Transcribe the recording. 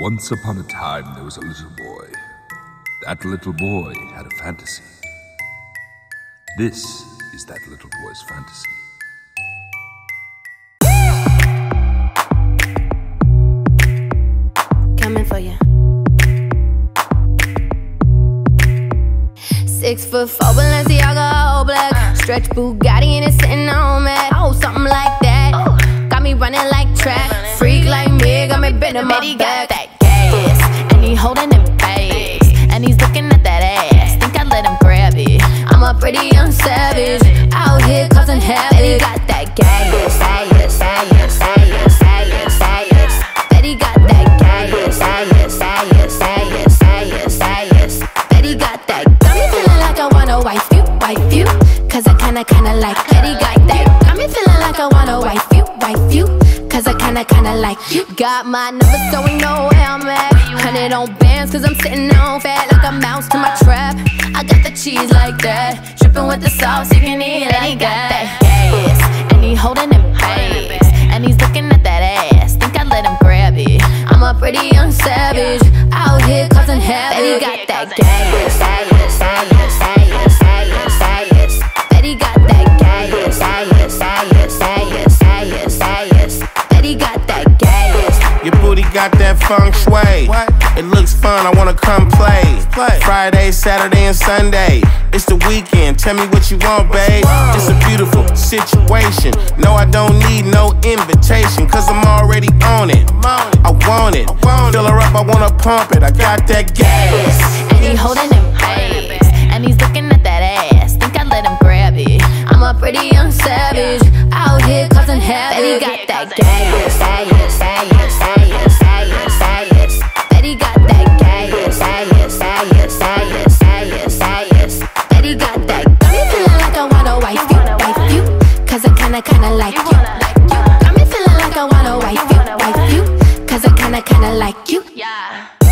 Once upon a time, there was a little boy. That little boy had a fantasy. This is that little boy's fantasy. Coming for you. Six foot four, Balenciaga, all black. Stretch Bugatti and it's sitting on me. Oh, something like that. Got me running like track. Freak like me, got me bending my back. Holding it fast. And he's looking at that ass. Think I let him grab it. I'm a pretty young savage. Out here causing havoc. Betty got that gas. Betty got that gas. Betty got that. Got me feeling like I wanna wife you, wife you. Cause I kinda, kinda like Betty got that. Got me feeling like I wanna wife you, wife you. Cause I kinda, kinda like you. Got my number so we know where I'm at. Hundred on bands cause I'm sitting on fat like a mouse to my trap. I got the cheese like that. Dripping with the sauce, you can eat it like that. Gas, and he holding it fast. And he's looking at that ass. Think I let him grab it. I'm a pretty young savage. Out here causing havoc. Betty got that gas, feng shui. It looks fun, I wanna come play. Friday, Saturday, and Sunday. It's the weekend, tell me what you want, babe. It's a beautiful situation. No, I don't need no invitation, cause I'm already on it. I want it. Fill her up, I wanna pump it. I got that gas. And he holding it fast. And he's looking at that ass. Think I let him grab it. I'm a pretty young savage. Out here causing havoc. Betty got that gas, kinda like you. Got me feeling like I wanna wife you, wife you. Cause I kinda, kinda like you. Yeah.